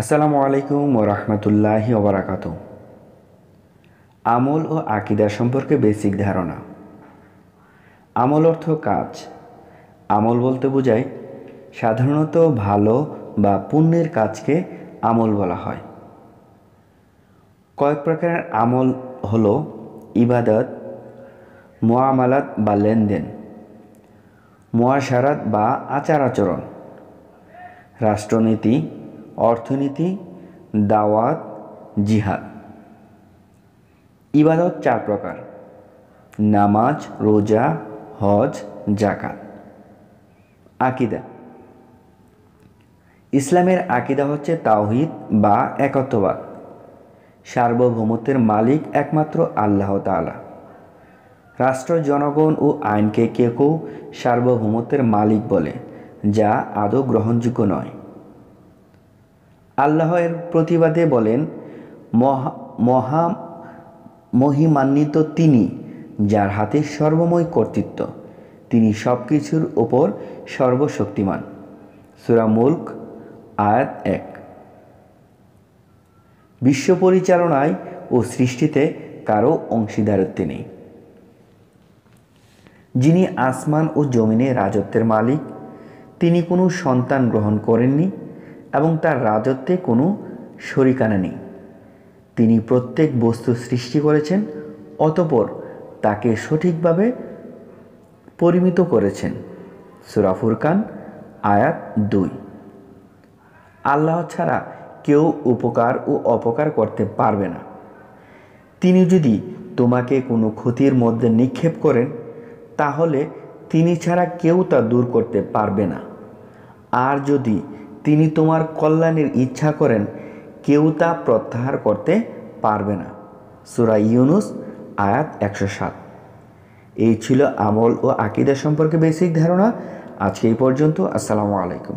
আসসালামু আলাইকুম ও রহমতুল্লাহি ওবরাকাত আমল ও আকিদা সম্পর্কে বেসিক ধারণা। আমল অর্থ কাজ। আমল বলতে বোঝায়, সাধারণত ভালো বা পুণ্যের কাজকে আমল বলা হয়। কয়েক প্রকারের আমল হল ইবাদত মোয়ামালাত বা লেনদেন মোয়াশারাত বা আচার আচরণ, রাষ্ট্রনীতি অর্থনীতি, দাওয়াত, জিহাদ। ইবাদত চার প্রকার। নামাজ, রোজা, হজ জাকাত আকিদা। ইসলামের আকিদা হচ্ছে তাওহিদ বা একত্ববাদ। সার্বভৌমত্বের মালিক একমাত্র আল্লাহ তাআলা। রাষ্ট্র, জনগণ ও আইনকে কেউ সার্বভৌমত্বের মালিক বলে, যা আদৌ গ্রহণযোগ্য নয়। আল্লাহের প্রতিবাদে বলেন, মহা মহা মহিমান্বিত তিনি, যার হাতে সর্বময় কর্তৃত্ব। তিনি সব কিছুর ওপর সর্বশক্তিমান। সুরা মুল্ক, আয়াত এক। বিশ্ব পরিচালনায় ও সৃষ্টিতে কারও অংশীদারত্বে নেই। যিনি আসমান ও জমিনে রাজত্বের মালিক, তিনি কোনো সন্তান গ্রহণ করেননি এবং তার রাজত্বে কোনো শরিকানা নেই। তিনি প্রত্যেক বস্তু সৃষ্টি করেছেন, অতপর তাকে সঠিকভাবে পরিমিত করেছেন। সুরাফুরকান আয়াত দুই। আল্লাহ ছাড়া কেউ উপকার ও অপকার করতে পারবে না। তিনি যদি তোমাকে কোনো ক্ষতির মধ্যে নিক্ষেপ করেন, তাহলে তিনি ছাড়া কেউ তা দূর করতে পারবে না। আর যদি তিনি তোমার কল্যাণের ইচ্ছা করেন, কেউ তা প্রত্যাহার করতে পারবে না। সুরা ইউনুস, আয়াত একশো সাত। এই ছিল আমল ও আকিদা সম্পর্কে বেসিক ধারণা। আজকে এই পর্যন্ত। আসসালামু আলাইকুম।